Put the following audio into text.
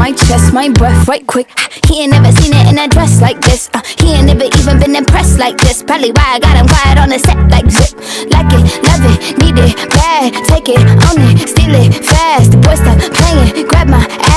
my chest, my breath right quick. He ain't never seen it in a dress like this. Uh, he ain't never even been impressed like this. Probably why I got him quiet on the set like zip. Like it, love it, need it, bad. Take it, own it, steal it, fast. The boy stop playing, grab my ass.